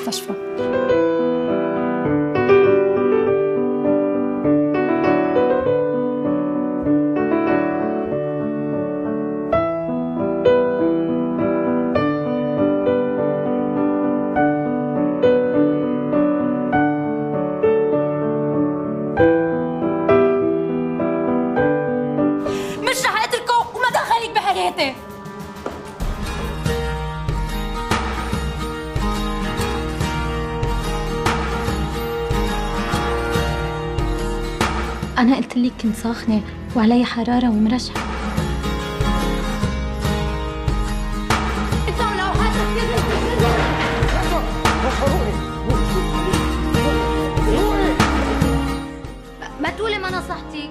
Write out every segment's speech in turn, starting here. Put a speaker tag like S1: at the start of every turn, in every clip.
S1: المستشفى مش رح اقتلكم وما دخلك بحياتي
S2: أنا قلت لك كنت ساخنة وعلي حرارة ومرشحة.
S1: ما تقولي ما نصحتك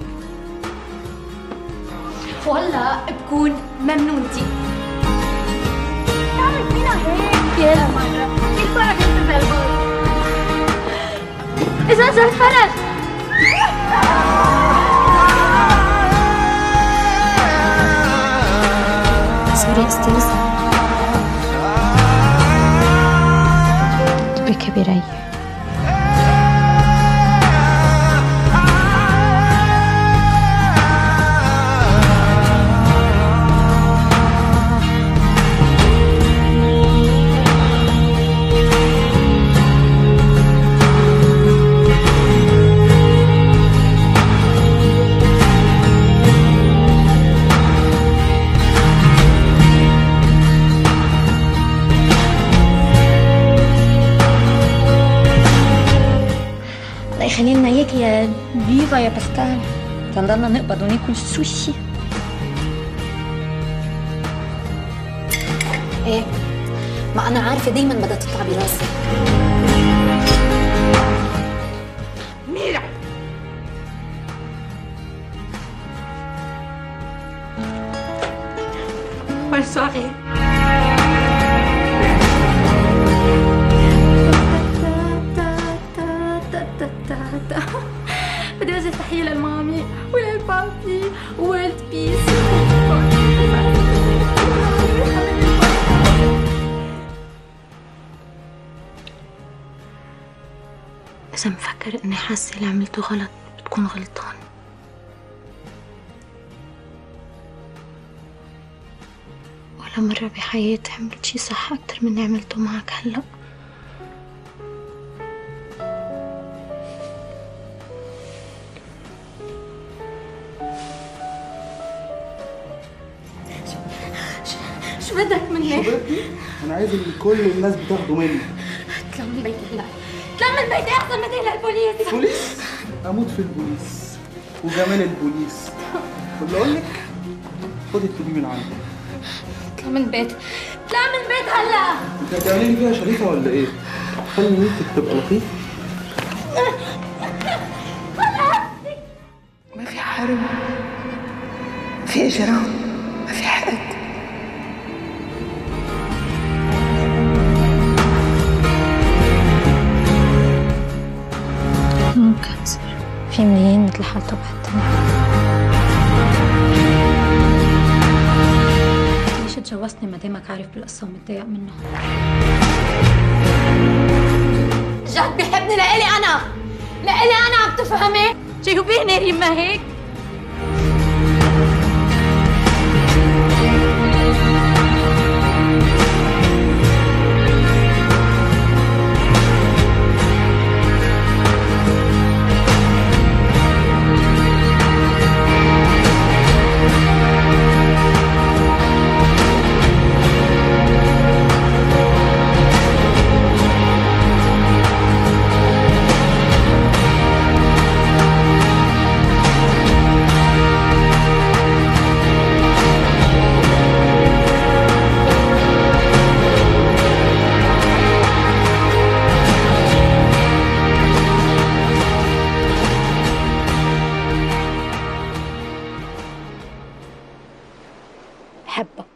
S1: ولا بكون ممنونتي تعمل فينا هيك؟ يا مرة. كيف مرة كنت بالبوي إذا جا فرج
S2: سوري أستاذ يخلي لنا اياك يا ديفا يا باسكال تنضلنا نقبض وناكل سوشي.
S3: إيه ما أنا عارفة دايما بدها تطلع براسي.
S1: ميرا! Soirée.
S2: إذا مفكر إني حاسة اللي عملته غلط بتكون غلطان. ولا مرة بحياتي عملت شي صح أكتر من اللي عملته معك هلأ.
S1: شو بدك مني؟
S4: شبابي أنا عايز اللي كل الناس بتاخده مني.
S1: أطلع من بيتي. هلا من بيتي احسن ما تقلق البوليس.
S4: بوليس أموت في البوليس. وجمال البوليس. واللي أقول لك خدي التوبي من عندي
S1: اطلع من بيتي اطلع من بيت هلا.
S4: أنت هتعملي لي فيها شريفة ولا إيه؟ خلي نيتك تبقى لطيفه
S5: ما في حرب في إجرام في
S2: مثل حالته بهالدنيا ليش تجوزتني ما دامك عارف بالقصة ومتضايق منه
S1: جد بيحبني لإلي أنا. لإلي أنا عم تفهمي؟ جاوبيني ريما هيك؟
S2: بحبك